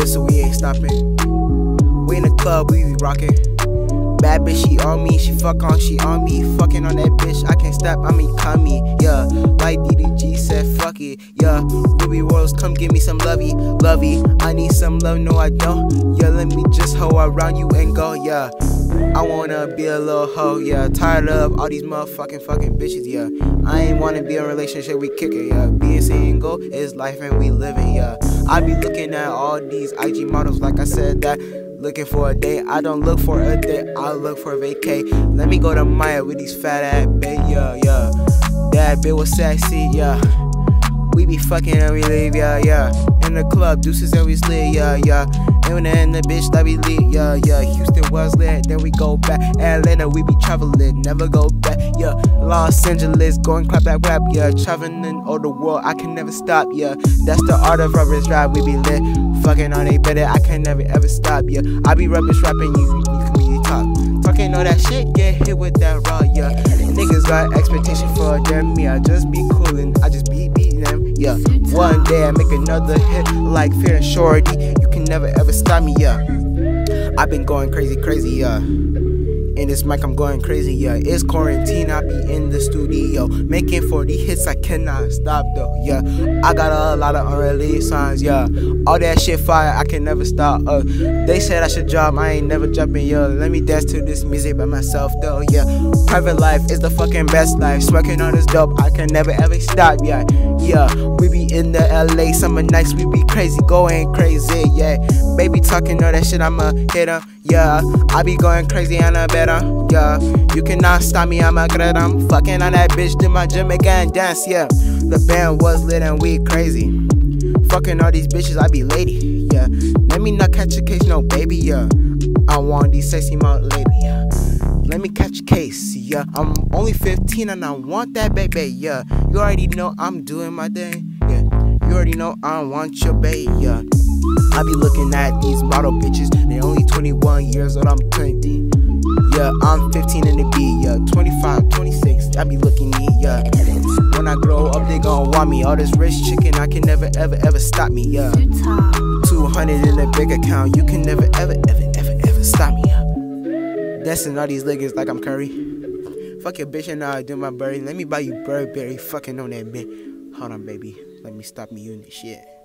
we ain't stopping. We in the club, we be rocking. Bad bitch, she on me, she fuck on, she on me. Fucking on that bitch, I can't stop, I mean, come me, yeah. Like DDG it, yeah. Ruby Rose, come give me some lovey, lovey. I need some love, no, I don't. Yeah, let me just hoe around you and go, yeah. I wanna be a little hoe, yeah. Tired of all these motherfucking fucking bitches, yeah. I ain't wanna be in a relationship, we kick it, yeah. Being single is life and we living, yeah. I be looking at all these IG models, like I said, that looking for a date. I don't look for a date, I look for a vacay. Let me go to Maya with these fat ass bitch, yeah, yeah. That bitch was sexy, yeah. We be fucking and we leave, yeah, yeah. In the club, deuces and we slid, yeah, yeah. And then the bitch that we leave, yeah, yeah. Houston was lit, then we go back. Atlanta, we be traveling, never go back, yeah. Los Angeles, going clap, clap, clap, yeah. Traveling all the world, I can never stop, yeah. That's the art of rubbish rap, we be lit. Fucking on they better, I can never ever stop, yeah. I be rubbish rapping, you, you can be talk. Talking all that shit, get hit with that raw, yeah. Niggas got expectation for them, yeah. Just be coolin', I just yeah. One day I make another hit like Fear and Shorty. You can never ever stop me, yeah. I've been going crazy, crazy, yeah. In this mic, I'm going crazy, yeah. It's quarantine, I be in the studio. Making 40 hits, I cannot stop though, yeah. I got a lot of unreleased songs, yeah. All that shit fire, I can never stop, uh. They said I should drop, I ain't never jumping, yo. Let me dance to this music by myself though, yeah. Private life is the fucking best life. Smoking on this dope, I can never ever stop, yeah. Yeah, we be in the LA summer nights, we be crazy, going crazy, yeah. Baby talking all that shit, I'ma hit 'em, yeah. I be going crazy and I better, yeah. You cannot stop me, I'ma get I'm fucking on that bitch, do my Jamaican dance, yeah. The band was lit and we crazy. Fucking all these bitches, I be lady, yeah. Let me not catch a case, no baby, yeah. I want these sexy mouth lady, yeah. Let me catch a case, yeah. I'm only 15 and I want that baby, yeah. You already know I'm doing my thing, yeah. You already know I want your baby, yeah. I be looking at these model bitches, they only 21 years old, I'm 20. Yeah, I'm 15 in the B, yeah. 25, 26, I be looking me, yeah. When I grow up, they gon' want me. All this rich chicken, I can never, ever, ever stop me, yeah. 200 in a big account, you can never, ever, ever, ever, ever stop me, yeah. Dancing all these leggings like I'm Curry. Fuck your bitch and I do my Burberry. Let me buy you Burberry. Fucking on that bitch. Hold on, baby. Let me stop me you in this shit.